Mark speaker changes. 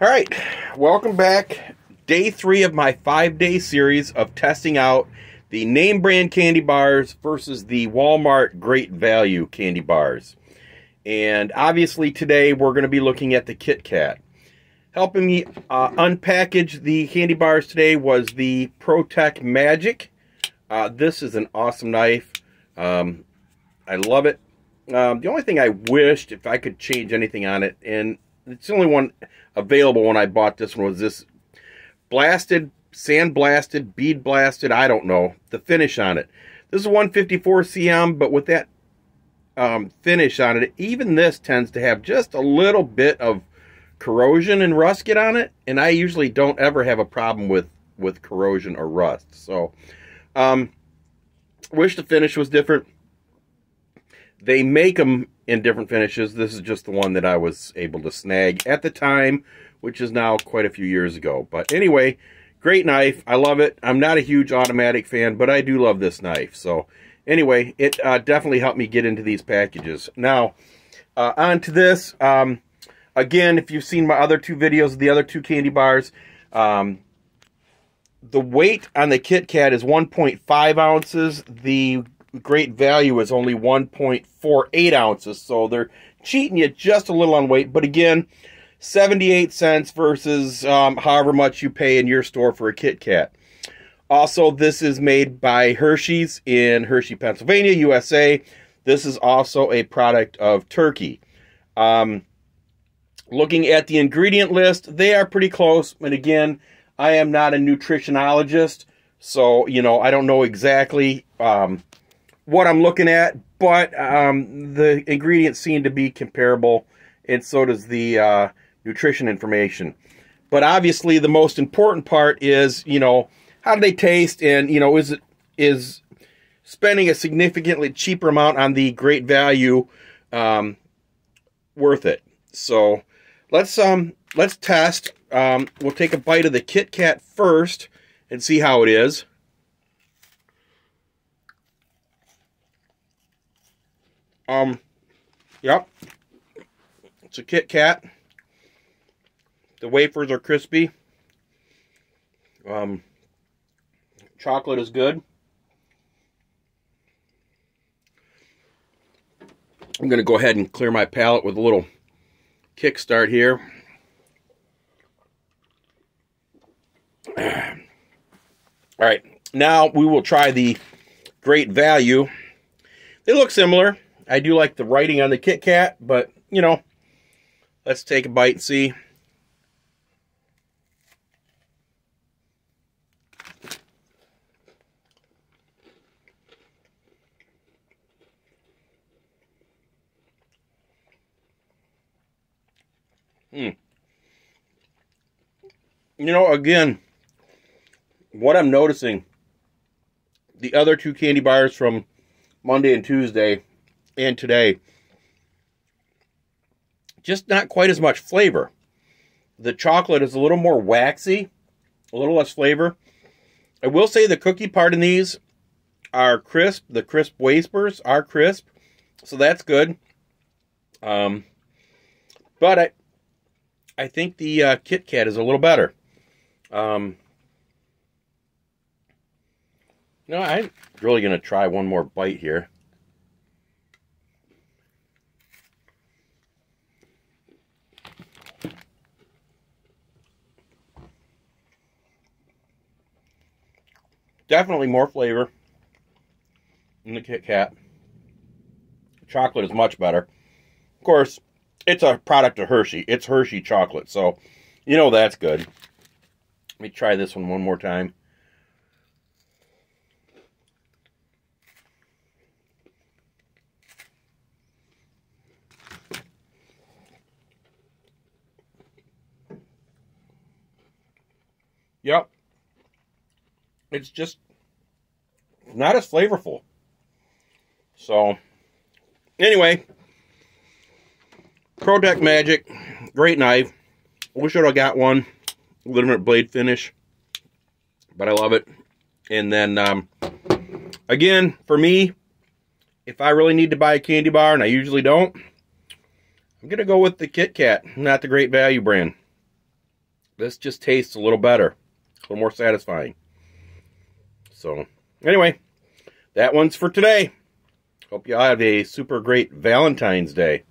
Speaker 1: All right, welcome back. Day three of my five day series of testing out the name brand candy bars versus the Walmart Great Value candy bars. And obviously, today we're going to be looking at the Kit Kat. Helping me uh, unpackage the candy bars today was the ProTech Magic. Uh, this is an awesome knife. Um, I love it. Um, the only thing I wished, if I could change anything on it, and it's the only one available when I bought this one was this blasted, sand blasted, bead blasted, I don't know, the finish on it. This is 154 CM, but with that um, finish on it, even this tends to have just a little bit of corrosion and rust get on it, and I usually don't ever have a problem with, with corrosion or rust. So, um, wish the finish was different. They make them in different finishes. This is just the one that I was able to snag at the time, which is now quite a few years ago. But anyway, great knife. I love it. I'm not a huge automatic fan, but I do love this knife. So anyway, it uh, definitely helped me get into these packages. Now, uh, on to this. Um, again, if you've seen my other two videos, the other two candy bars, um, the weight on the Kit Kat is 1.5 ounces. The great value is only 1.48 ounces. So they're cheating you just a little on weight. But again, 78 cents versus um, however much you pay in your store for a Kit Kat. Also, this is made by Hershey's in Hershey, Pennsylvania, USA. This is also a product of Turkey. Um, looking at the ingredient list, they are pretty close. And again, I am not a nutritionologist, so, you know, I don't know exactly um, what I'm looking at, but um, the ingredients seem to be comparable, and so does the uh, nutrition information. But obviously, the most important part is, you know, how do they taste, and you know, is it is spending a significantly cheaper amount on the great value um, worth it? So let's um let's test. Um, we'll take a bite of the Kit Kat first and see how it is. Um, yep. It's a Kit Kat. The wafers are crispy. Um, chocolate is good. I'm going to go ahead and clear my palate with a little kickstart here. All right, now we will try the Great Value. They look similar. I do like the writing on the Kit Kat, but, you know, let's take a bite and see. Hmm. You know, again, what I'm noticing, the other two candy bars from Monday and Tuesday and today, just not quite as much flavor. The chocolate is a little more waxy, a little less flavor. I will say the cookie part in these are crisp. The crisp wafers are crisp, so that's good. Um, but I, I think the uh, Kit Kat is a little better. Um, no, I'm really going to try one more bite here. Definitely more flavor in the Kit Kat. Chocolate is much better. Of course, it's a product of Hershey. It's Hershey chocolate, so you know that's good. Let me try this one one more time. Yep. It's just not as flavorful. So, anyway, ProTech Magic, great knife. Wish I'd have got one legitimate blade finish, but I love it. And then, um, again, for me, if I really need to buy a candy bar, and I usually don't, I'm going to go with the Kit Kat, not the Great Value brand. this just tastes a little better, a little more satisfying. So, anyway, that one's for today. Hope you all have a super great Valentine's Day.